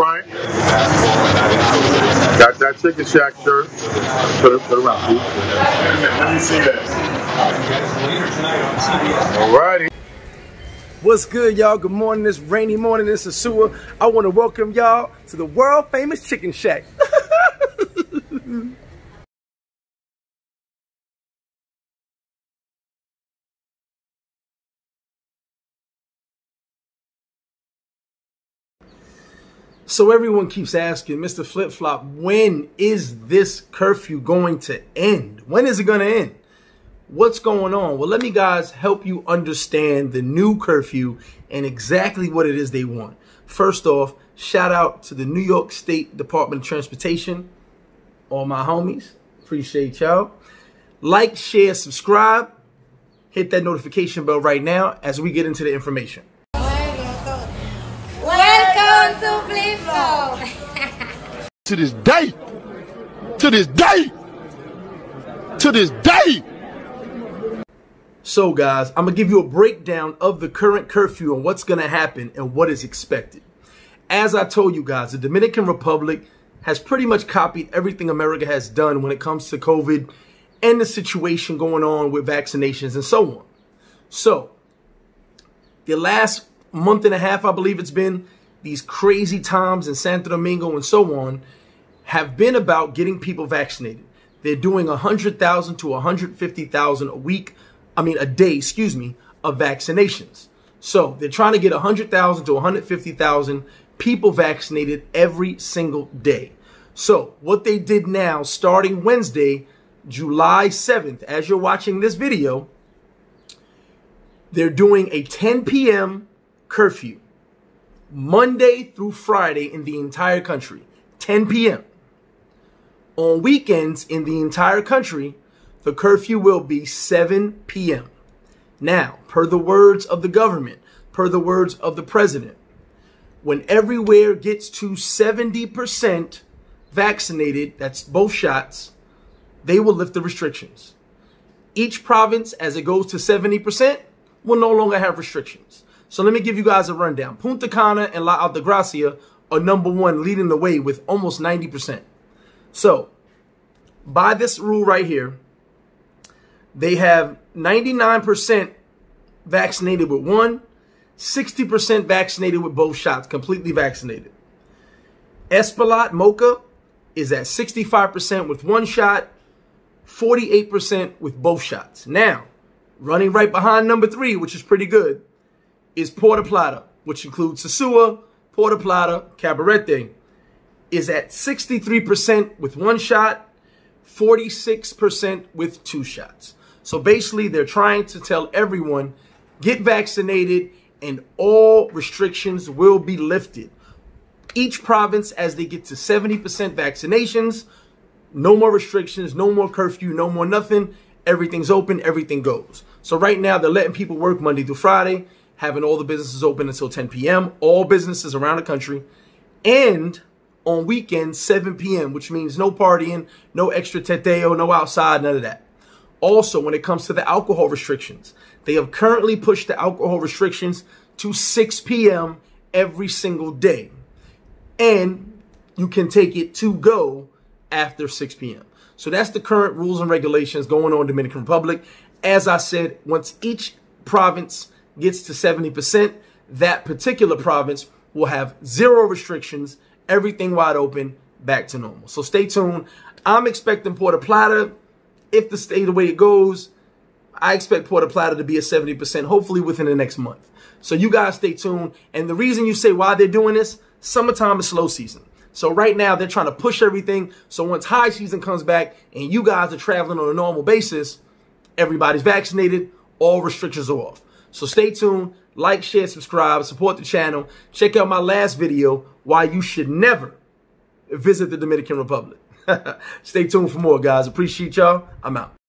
right. Got that chicken shack shirt. Put it, put it around. Let me see that. All righty. What's good, y'all? Good morning. This rainy morning in Sosua. I want to welcome y'all to the world famous Chicken Shack. So everyone keeps asking, Mr. Flip Flop, when is this curfew going to end? When is it going to end? What's going on? Well, let me guys help you understand the new curfew and exactly what it is they want. First off, shout out to the New York State Department of Transportation, all my homies. Appreciate y'all. Like, share, subscribe. Hit that notification bell right now as we get into the information. Welcome to Flip Flop. To this day. To this day. To this day. So, guys, I'm going to give you a breakdown of the current curfew and what's going to happen and what is expected. As I told you guys, the Dominican Republic has pretty much copied everything America has done when it comes to COVID and the situation going on with vaccinations and so on. So, the last month and a half, I believe it's been, these crazy times in Santo Domingo and so on have been about getting people vaccinated. They're doing 100,000 to 150,000 a week I mean, a day, excuse me, of vaccinations. So they're trying to get 100,000 to 150,000 people vaccinated every single day. So what they did now, starting Wednesday, July 7th, as you're watching this video, they're doing a 10 p.m. curfew Monday through Friday in the entire country. 10 p.m. On weekends in the entire country, the curfew will be 7 p.m. Now, per the words of the government, per the words of the president, when everywhere gets to 70% vaccinated, that's both shots, they will lift the restrictions. Each province, as it goes to 70%, will no longer have restrictions. So let me give you guys a rundown. Punta Cana and La Altagracia are number one, leading the way with almost 90%. So, by this rule right here, they have 99% vaccinated with one, 60% vaccinated with both shots, completely vaccinated. Espaillat Moca is at 65% with one shot, 48% with both shots. Now, running right behind number three, which is pretty good, is Puerto Plata, which includes Sosua, Puerto Plata, Cabarete, is at 63% with one shot, 46% with two shots. So basically, they're trying to tell everyone get vaccinated and all restrictions will be lifted. Each province, as they get to 70% vaccinations, no more restrictions, no more curfew, no more nothing. Everything's open, everything goes. So right now, they're letting people work Monday through Friday, having all the businesses open until 10 p.m., all businesses around the country. And on weekends, 7 p.m., which means no partying, no extra teteo, no outside, none of that. Also, when it comes to the alcohol restrictions, they have currently pushed the alcohol restrictions to 6 p.m. every single day. And you can take it to go after 6 p.m. So that's the current rules and regulations going on in Dominican Republic. As I said, once each province gets to 70%, that particular province will have zero restrictions, everything wide open, back to normal. So stay tuned. I'm expecting Puerto Plata if the stay the way it goes, I expect Puerto Plata to be at 70%, hopefully within the next month. So you guys stay tuned. And the reason you say why they're doing this, summertime is slow season. So right now they're trying to push everything. So once high season comes back and you guys are traveling on a normal basis, everybody's vaccinated, all restrictions are off. So stay tuned, like, share, subscribe, support the channel. Check out my last video, why you should never visit the Dominican Republic. Stay tuned for more, guys. Appreciate y'all. I'm out.